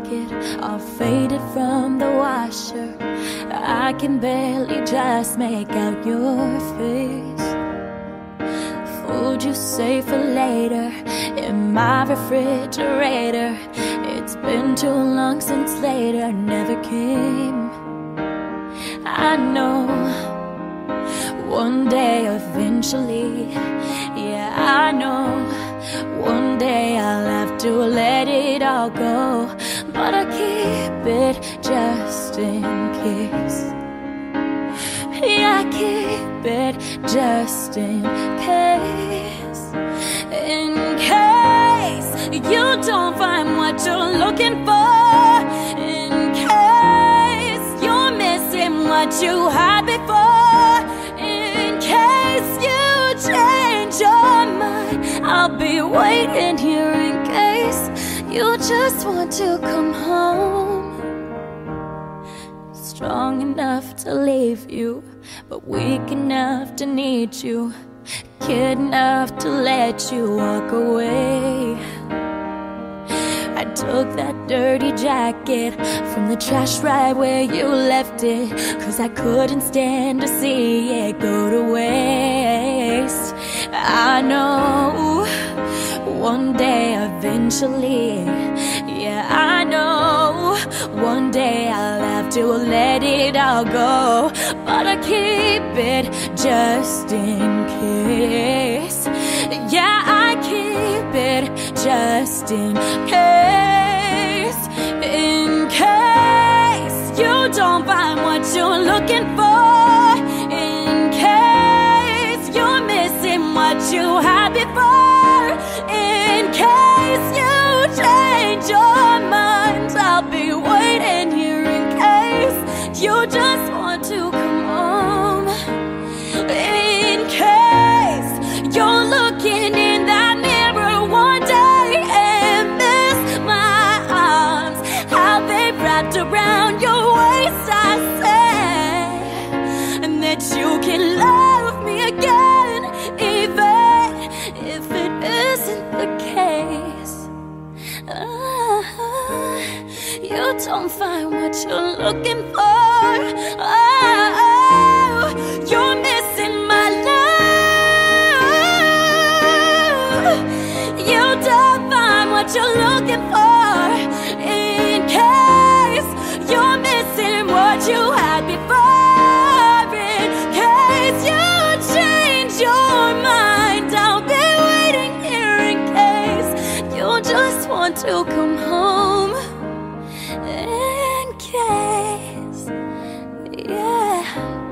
jacket, all faded from the washer. I can barely just make out your face. Food you save for later in my refrigerator. It's been too long since later never came. I know one day eventually, yeah, I know one day I'll have to let it all go, but I keep it just in case. Yeah, I keep it just in case. In case you don't find what you're looking for. In case you're missing what you had before. In case you change your mind, I'll be waiting here you just want to come home. Strong enough to leave you, but weak enough to need you. Kid enough to let you walk away. I took that dirty jacket from the trash right where you left it. Cause I couldn't stand to see it go to waste. I know one day eventually, yeah, I know one day I'll have to let it all go. But I keep it just in case. Yeah, I keep it just in case. In case you don't find what you're looking for. You just want to come home. In case you're looking in that mirror one day and miss my arms, how they wrapped around your waist, I say, and that you can love you don't find what you're looking for. Oh, you're missing my love. You don't find what you're looking for. In case you're missing what you had before. In case you change your mind, I'll be waiting here in case you just want to come 아